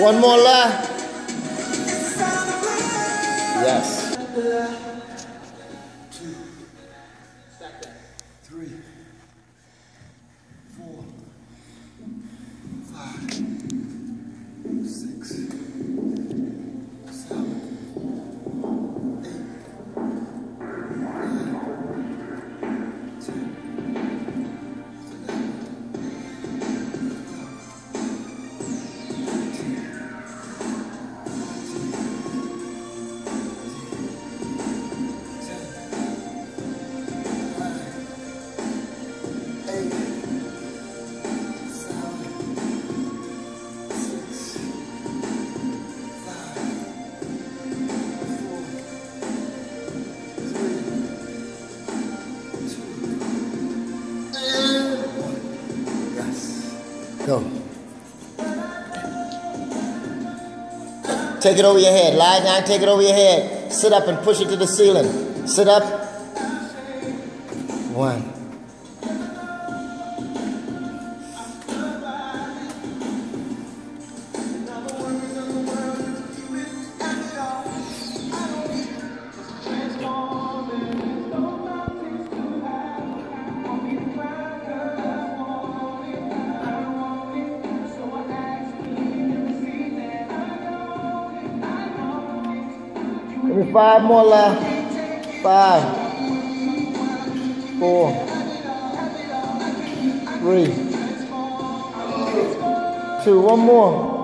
One more left. Yes. Three, four, five, Yes. Go. Take it over your head. Lie down, take it over your head. Sit up and push it to the ceiling. Sit up. One. Give me five more left. Five. Four. Three. Two. One more.